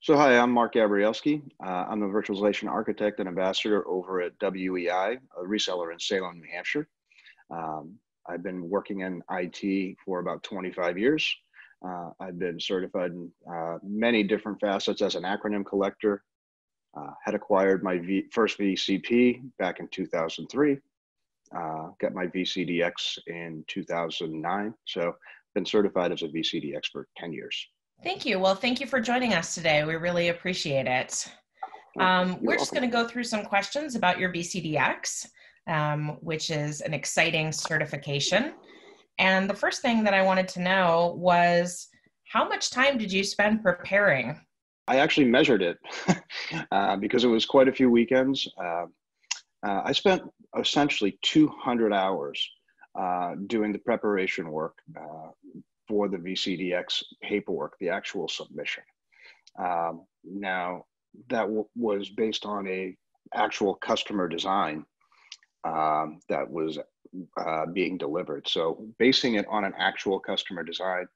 So hi, I'm Mark Gabryjelski. Uh, I'm a virtualization architect and ambassador over at WEI, a reseller in Salem, New Hampshire. Um, I've been working in IT for about 25 years. Uh, I've been certified in uh, many different facets as an acronym collector. Uh, had acquired my v first VCP back in 2003. Uh, got my VCDX in 2009. So been certified as a VCDX expert 10 years. Thank you. Well, thank you for joining us today. We really appreciate it. Um, we're just going to go through some questions about your VCDX, um, which is an exciting certification. And the first thing that I wanted to know was how much time did you spend preparing? I actually measured it uh, because it was quite a few weekends. Uh, uh, I spent essentially 200 hours uh, doing the preparation work, uh, for the VCDX paperwork, the actual submission. Um, now, that was based on a actual customer design um, that was uh, being delivered. So, basing it on an actual customer design,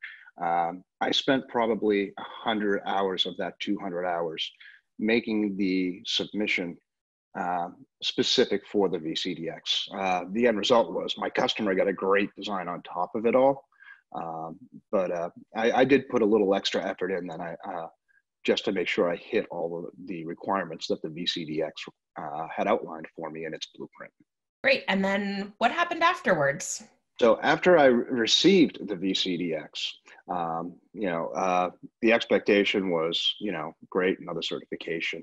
um, I spent probably 100 hours of that 200 hours making the submission uh, specific for the VCDX. Uh, the end result was my customer got a great design on top of it all. Um, but uh, I, I, did put a little extra effort in that I uh, just to make sure I hit all of the requirements that the VCDX uh, had outlined for me in its blueprint. Great. And then what happened afterwards? So after I received the VCDX, um, you know, uh, the expectation was, you know, great, another certification.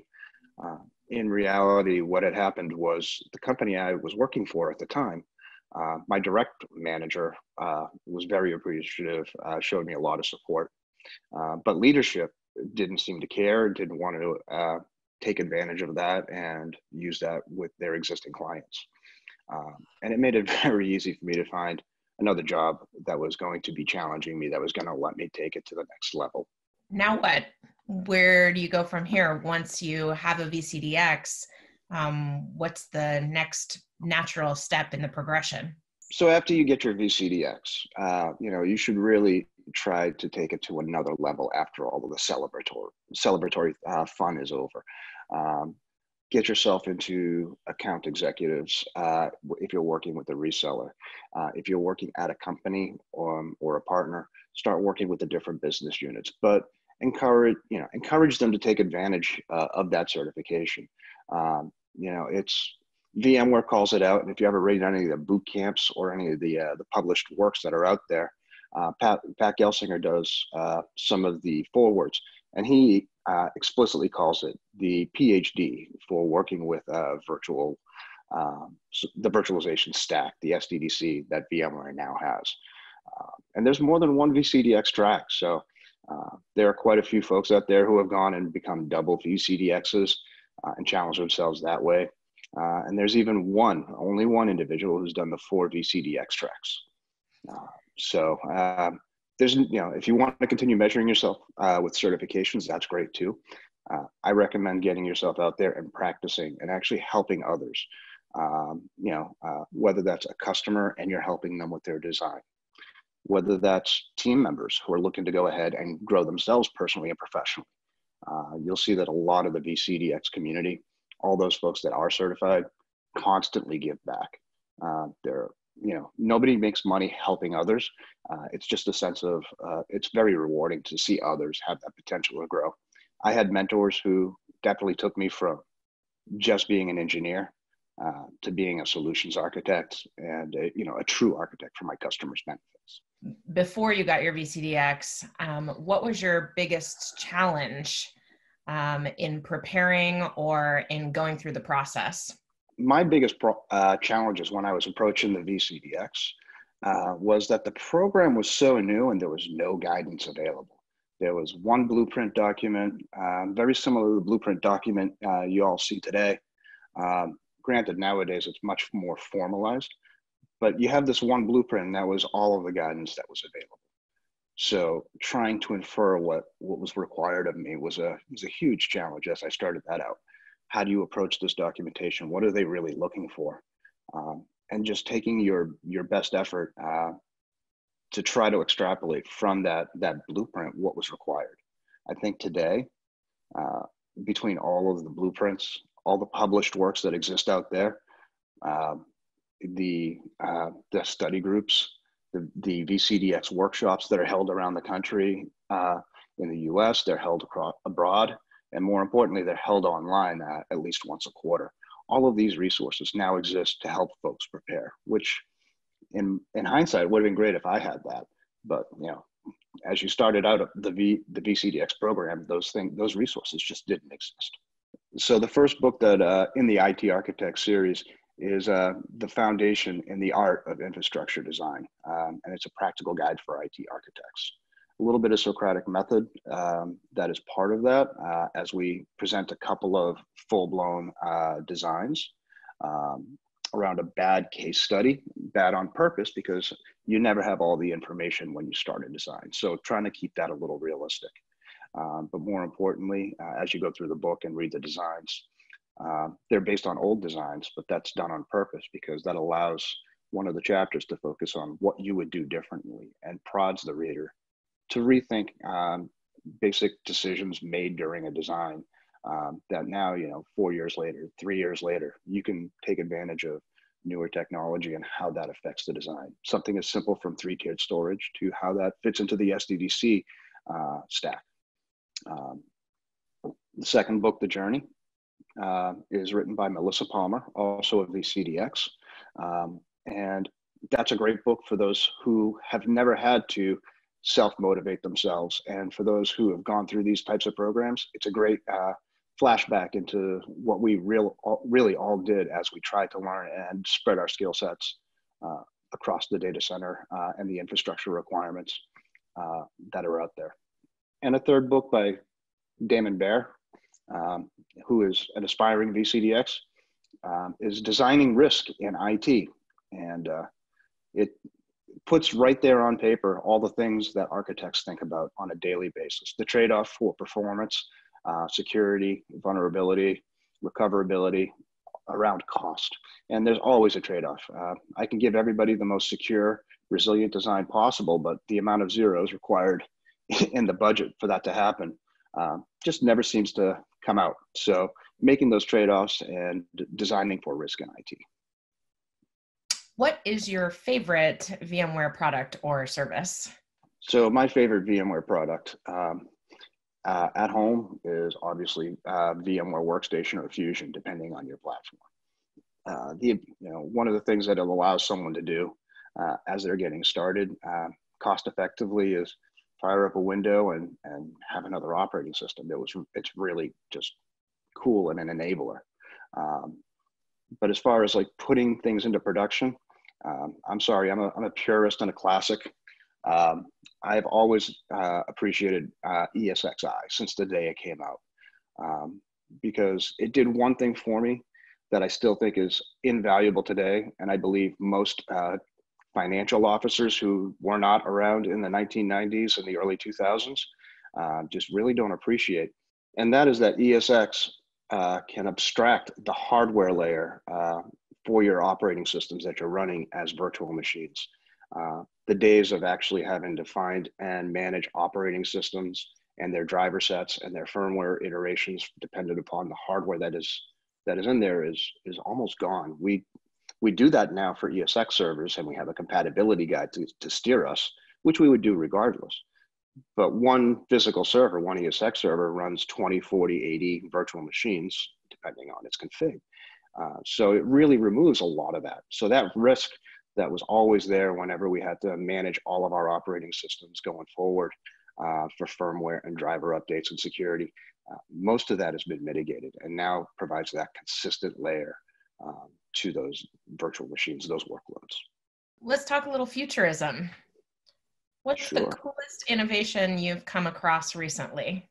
Uh, in reality, what had happened was the company I was working for at the time uh, my direct manager uh, was very appreciative, uh, showed me a lot of support, uh, but leadership didn't seem to care, didn't want to uh, take advantage of that and use that with their existing clients. Um, and it made it very easy for me to find another job that was going to be challenging me, that was going to let me take it to the next level. Now what? Where do you go from here once you have a VCDX? Um, what's the next natural step in the progression? So after you get your VCDX, uh, you know, you should really try to take it to another level after all of the celebratory celebratory uh, fun is over. Um, get yourself into account executives uh, if you're working with a reseller. Uh, if you're working at a company or, um, or a partner, start working with the different business units. But encourage you know encourage them to take advantage uh, of that certification. Um, you know, it's VMware calls it out. And if you ever read any of the boot camps or any of the uh, the published works that are out there, uh, Pat Pat Gelsinger does uh, some of the forwards, and he uh, explicitly calls it the PhD for working with uh, virtual um, the virtualization stack, the SDDC that VMware now has. Uh, and there's more than one VCDX track, so. there are quite a few folks out there who have gone and become double VCDXs uh, and challenge themselves that way. Uh, and there's even one, only one individual who's done the four VCDX tracks. Uh, so um, there's, you know, if you want to continue measuring yourself uh, with certifications, that's great too. Uh, I recommend getting yourself out there and practicing and actually helping others. Um, you know, uh, whether that's a customer and you're helping them with their design, whether that's team members who are looking to go ahead and grow themselves personally and professionally uh, you'll see that a lot of the VCDX community, all those folks that are certified, constantly give back. Uh, they're, you know, nobody makes money helping others. Uh, it's just a sense of, uh, it's very rewarding to see others have that potential to grow. I had mentors who definitely took me from just being an engineer uh, to being a solutions architect and a, you know a true architect for my customers' benefits before you got your VCDX, um, what was your biggest challenge um, in preparing or in going through the process? My biggest pro- uh, when I was approaching the VCDX uh, was that the program was so new and there was no guidance available. There was one blueprint document, uh, very similar to the blueprint document uh, you all see today. Um, granted, nowadays it's much more formalized, but you have this one blueprint and that was all of the guidance that was available. So trying to infer what what was required of me was a was a huge challenge as i started that out. How do you approach this documentation? What are they really looking for? Um, and just taking your your best effort uh, to try to extrapolate from that that blueprint what was required. I think today uh, between all of the blueprints, all the published works that exist out there, uh, the, uh, the study groups, the, the VCDX workshops that are held around the country uh, in the US, they're held across, abroad, and more importantly, they're held online uh, at least once a quarter. All of these resources now exist to help folks prepare, which in, in hindsight would have been great if I had that. But you know, as you started out of the V the VCDX program, those things those resources just didn't exist. So the first book that uh, in the IT Architect series is uh, the foundation in the art of infrastructure design, um, and it's a practical guide for IT architects. A little bit of Socratic method um, that is part of that, uh, as we present a couple of full-blown uh, designs. Um, around a bad case study, bad on purpose because you never have all the information when you start a design. So trying to keep that a little realistic. Um, but more importantly, uh, as you go through the book and read the designs, uh, they're based on old designs, but that's done on purpose because that allows one of the chapters to focus on what you would do differently and prods the reader to rethink um, basic decisions made during a design um, that now, you know, four years later, three years later, you can take advantage of newer technology and how that affects the design. Something as simple from three-tiered storage to how that fits into the SDDC uh, stack. Um, the second book, The Journey, uh, is written by Melissa Palmer, also of VCDX. Um, and that's a great book for those who have never had to self-motivate themselves. And for those who have gone through these types of programs, it's a great uh, flashback into what we real, really all did as we tried to learn and spread our skill sets uh, across the data center uh, and the infrastructure requirements uh, that are out there. And a third book by Daemon Behr, um, who is an aspiring VCDX, um, is Designing Risk in IT. And uh, it puts right there on paper all the things that architects think about on a daily basis the trade off for performance, uh, security, vulnerability, recoverability, around cost. And there's always a trade-off. Uh, I can give everybody the most secure, resilient design possible, but the amount of zeros required in the budget for that to happen uh, just never seems to come out. So making those trade-offs and designing for risk in IT. What is your favorite VMware product or service? So my favorite VMware product, um, uh, at home is obviously uh, VMware Workstation or Fusion, depending on your platform. Uh, the, you know, one of the things that it allows someone to do uh, as they're getting started uh, cost effectively is fire up a window and, and have another operating system. It was, it's really just cool and an enabler. Um, but as far as like putting things into production, um, I'm sorry, I'm a, I'm a purist and a classic. Um, I've always uh, appreciated uh, ESXi since the day it came out um, because it did one thing for me that I still think is invaluable today. And I believe most uh, financial officers who were not around in the 1990s and the early 2000s uh, just really don't appreciate. And that is that ESX uh, can abstract the hardware layer uh, for your operating systems that you're running as virtual machines. Uh, the days of actually having to find and manage operating systems and their driver sets and their firmware iterations dependent upon the hardware that is that is in there is is almost gone. We we do that now for ESX servers and we have a compatibility guide to, to steer us, which we would do regardless. But one physical server, one ESX server runs 20, 40, 80 virtual machines, depending on its config. Uh, so it really removes a lot of that. So that risk that was always there whenever we had to manage all of our operating systems going forward uh, for firmware and driver updates and security. Uh, most of that has been mitigated and now provides that consistent layer um, to those virtual machines, those workloads. Let's talk a little futurism. What's sure. the coolest innovation you've come across recently?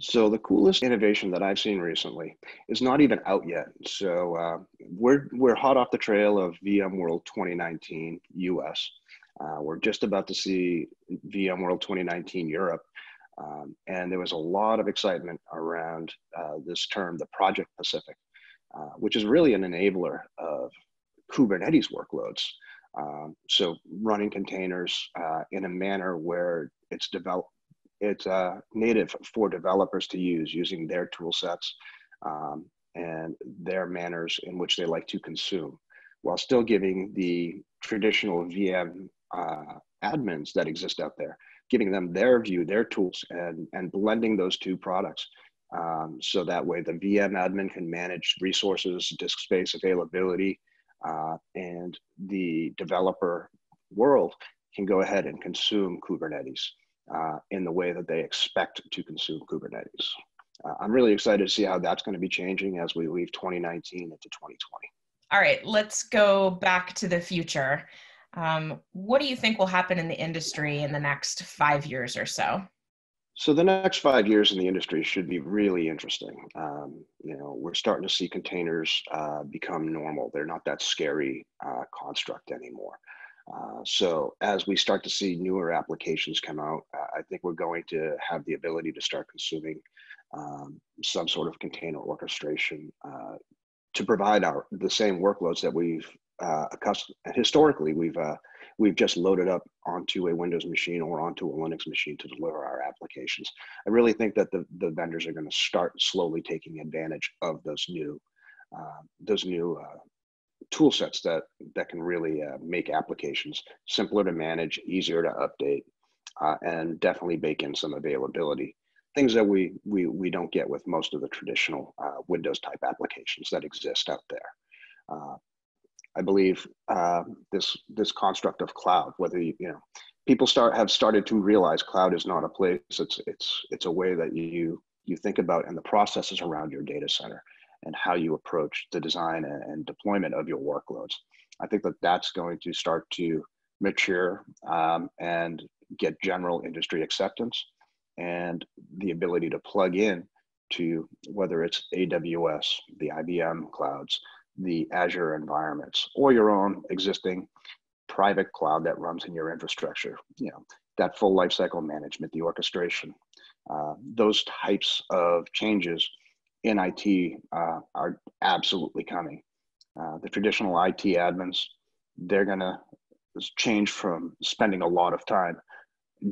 So the coolest innovation that I've seen recently is not even out yet. So uh, we're we're hot off the trail of VMworld 2019 US. Uh, we're just about to see VMworld 2019 Europe, um, and there was a lot of excitement around uh, this term, the Project Pacific, uh, which is really an enabler of Kubernetes workloads. Um, so running containers uh, in a manner where it's developed it's uh, native for developers to use using their tool sets um, and their manners in which they like to consume while still giving the traditional VM uh, admins that exist out there, giving them their view, their tools, and, and blending those two products. Um, so that way the VM admin can manage resources, disk space availability, uh, and the developer world can go ahead and consume Kubernetes uh, in the way that they expect to consume Kubernetes. Uh, I'm really excited to see how that's going to be changing as we leave 2019 into 2020. All right, let's go back to the future. Um, what do you think will happen in the industry in the next five years or so? So the next five years in the industry should be really interesting. Um, you know, we're starting to see containers uh, become normal. They're not that scary uh, construct anymore. Uh, so as we start to see newer applications come out, I think we're going to have the ability to start consuming um, some sort of container orchestration uh, to provide our the same workloads that we've uh, accustomed historically we've uh, we've just loaded up onto a Windows machine or onto a Linux machine to deliver our applications. I really think that the, the vendors are going to start slowly taking advantage of those new uh, those new uh, tool sets that that can really uh, make applications simpler to manage, easier to update, uh, and definitely bake in some availability. Things that we we we don't get with most of the traditional uh, Windows type applications that exist out there. I believe uh, this this construct of cloud, whether you, you know people start have started to realize cloud is not a place. It's it's it's a way that you you think about and the processes around your data center and how you approach the design and deployment of your workloads. I think that that's going to start to mature um, and get general industry acceptance and the ability to plug in to whether it's AWS, the IBM clouds, the Azure environments, or your own existing private cloud that runs in your infrastructure. You know, that full lifecycle management, the orchestration, uh, those types of changes in IT uh, are absolutely coming. Uh, the traditional IT admins, they're going to change from spending a lot of time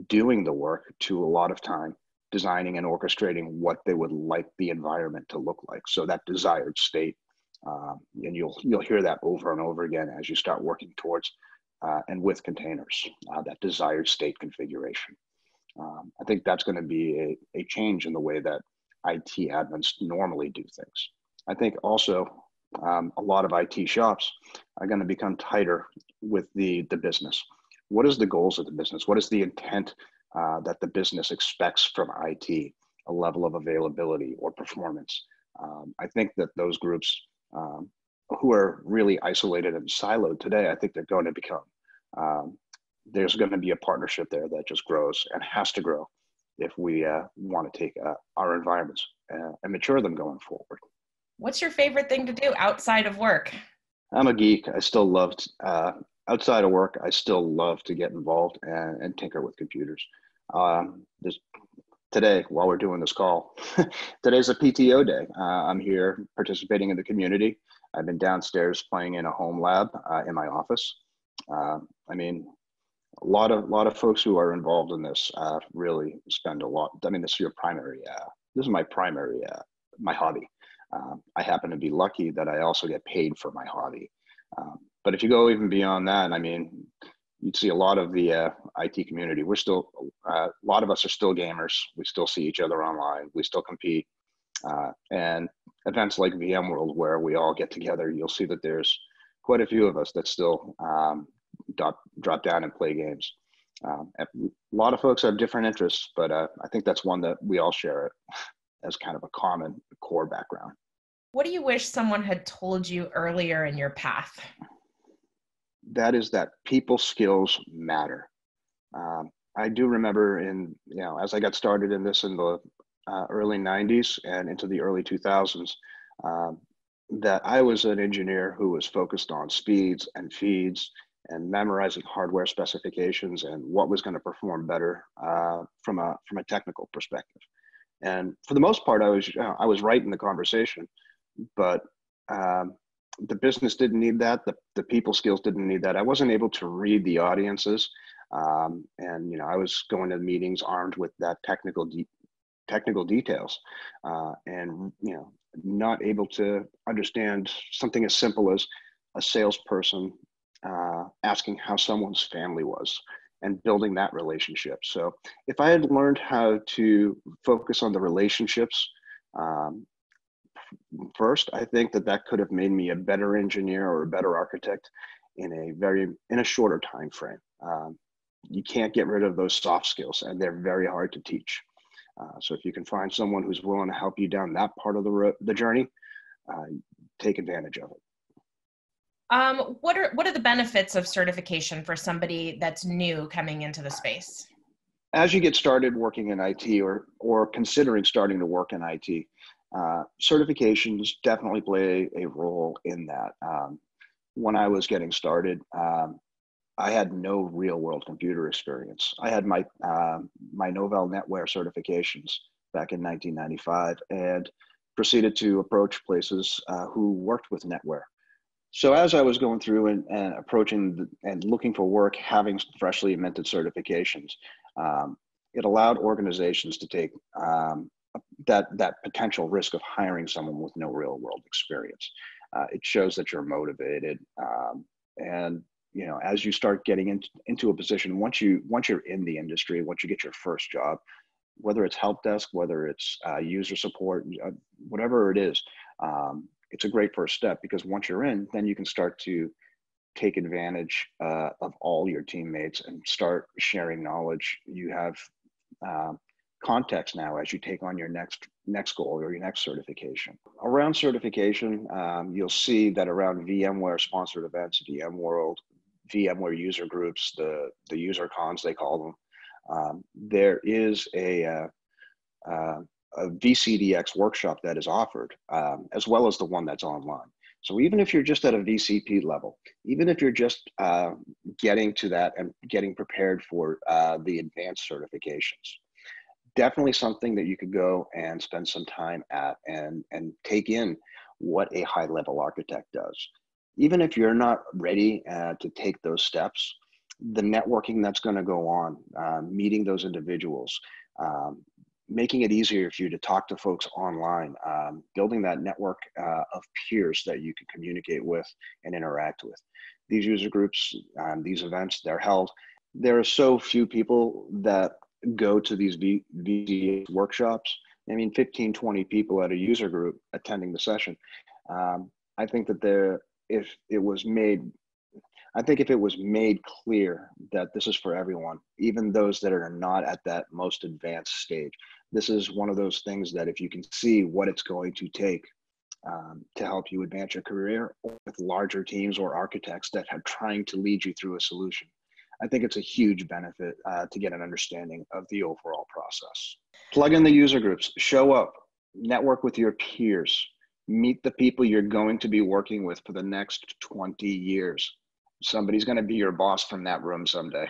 doing the work to a lot of time designing and orchestrating what they would like the environment to look like. So that desired state, um, and you'll you'll hear that over and over again as you start working towards uh, and with containers, uh, that desired state configuration. Um, I think that's going to be a, a change in the way that IT admins normally do things. I think also um, a lot of IT shops are going to become tighter with the, the business. What is the goals of the business? What is the intent uh, that the business expects from IT, a level of availability or performance? Um, I think that those groups um, who are really isolated and siloed today, I think they're going to become. Um, there's going to be a partnership there that just grows and has to grow if we uh, want to take uh, our environments uh, and mature them going forward. What's your favorite thing to do outside of work? I'm a geek. I still love uh, outside of work. I still love to get involved and, and tinker with computers. Um, this, today, while we're doing this call, today's a PTO day. Uh, I'm here participating in the community. I've been downstairs playing in a home lab uh, in my office. I mean, a lot of lot of folks who are involved in this uh, really spend a lot. I mean, this is your primary. Uh, this is my primary uh, my hobby. I happen to be lucky that I also get paid for my hobby. Um, but if you go even beyond that, I mean, you'd see a lot of the uh, IT community. We're still uh, a lot of us are still gamers. We still see each other online. We still compete. Uh, and events like VMworld, where we all get together, you'll see that there's quite a few of us that still um, drop, drop down and play games. Um, a lot of folks have different interests, but uh, I think that's one that we all share it as kind of a common core background. What do you wish someone had told you earlier in your path? That is that people skills matter. Um, I do remember in, you know, as I got started in this in the uh, early 90s and into the early 2000s, um, that I was an engineer who was focused on speeds and feeds and memorizing hardware specifications and what was going to perform better uh, from a from a technical perspective. And for the most part, I was you know, I was right in the conversation, but um, the business didn't need that. The, the people skills didn't need that. I wasn't able to read the audiences. Um, and, you know, I was going to meetings armed with that technical, de- technical details uh, and, you know, not able to understand something as simple as a salesperson uh, asking how someone's family was and building that relationship. So if I had learned how to focus on the relationships um, first, I think that that could have made me a better engineer or a better architect in a very in a shorter time frame. Um, you can't get rid of those soft skills, and they're very hard to teach. Uh, so if you can find someone who's willing to help you down that part of the the journey, uh, take advantage of it. Um, what are what are the benefits of certification for somebody that's new coming into the space? As you get started working in IT or or considering starting to work in IT, uh, certifications definitely play a role in that. Um, when I was getting started, um, I had no real world computer experience. I had my uh, my Novell NetWare certifications back in 1995 and proceeded to approach places uh, who worked with NetWare so as I was going through and, and approaching the, and looking for work, having freshly minted certifications, um, it allowed organizations to take um, that that potential risk of hiring someone with no real world experience. Uh, it shows that you're motivated, um, and you know as you start getting into, into a position once you once you're in the industry, once you get your first job, whether it's help desk, whether it's uh, user support, uh, whatever it is, um, it's a great first step because once you're in, then you can start to take advantage uh, of all your teammates and start sharing knowledge. You have uh, context now as you take on your next next goal or your next certification. Around certification, um, you'll see that around VMware sponsored events, VMworld, VMware user groups, the the user cons they call them, um, there is a uh, uh a VCDX workshop that is offered, um, as well as the one that's online. So even if you're just at a VCP level, even if you're just uh, getting to that and getting prepared for uh, the advanced certifications, definitely something that you could go and spend some time at and, and take in what a high level architect does. Even if you're not ready uh, to take those steps, the networking that's going to go on, uh, meeting those individuals, um, making it easier for you to talk to folks online, um, building that network uh, of peers that you can communicate with and interact with. These user groups, um, these events, they're held. There are so few people that go to these v- workshops. I mean, 15, 20 people at a user group attending the session. Um, I think that there, if it was made I think if it was made clear that this is for everyone, even those that are not at that most advanced stage, this is one of those things that if you can see what it's going to take um, to help you advance your career with larger teams or architects that are trying to lead you through a solution. I think it's a huge benefit uh, to get an understanding of the overall process. Plug in the user groups, show up, network with your peers, meet the people you're going to be working with for the next 20 years. Somebody's going to be your boss from that room someday.